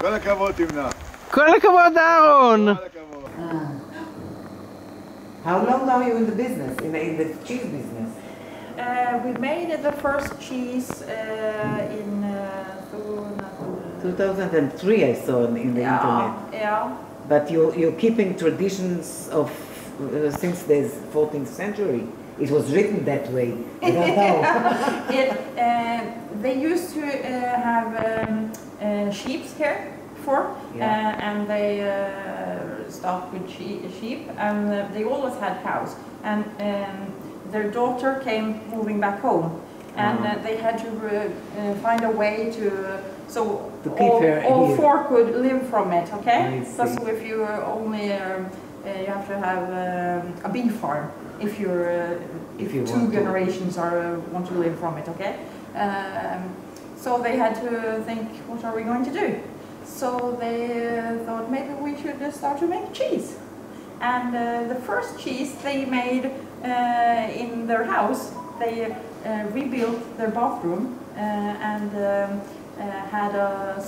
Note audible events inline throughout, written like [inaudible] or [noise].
כל הכבוד תמנע. כל הכבוד אהרון! כל הכבוד. How long are you in the business, in the, in the cheese business? Uh, we made the first cheese uh, in uh, 2003 I saw on- in the yeah, internet. yeah. But you, you're keeping traditions of uh, since the 14th century. It was written that way. I don't know. [laughs] It, uh, they used to uh, have um, uh, care before, Yeah. uh, and they uh, stopped with she- sheep, and uh, they always had cows. And um, their daughter came moving back home, and uh, they had to find a way to uh, so all, all four could live from it. Okay, I so, if you only um, uh, you have to have um, a bee farm if you're uh, If if, you two want to. generations are uh, want to live from it. Okay, um, so they had to think, what are we going to do? So they uh, thought maybe we should start to make cheese. And uh, the first cheese they made uh, in their house, they uh, rebuilt their bathroom uh, and um, uh, had a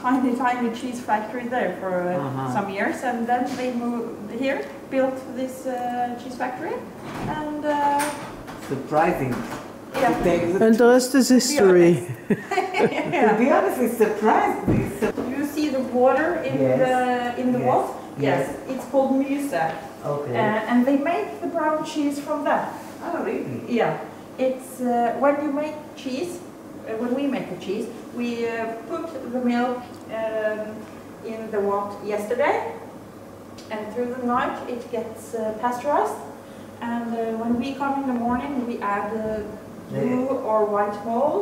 tiny, tiny cheese factory there for uh, Uh-huh. some years. And then they moved here, built this uh, cheese factory, and uh, Surprising. Yeah. They- And the rest is history. To be honest, it's surprising. It's sur- You see the water in Yes. the in the Yes. walls? Yes. yes. It's called myse. okay. Uh, and they make the brown cheese from that. oh, really? Yeah, it's uh, when you make cheese, uh, when we make the cheese, we uh, put the milk um, in the water yesterday, and through the night it gets uh, pasteurized. And uh, when we come in the morning, we add uh, blue or white mold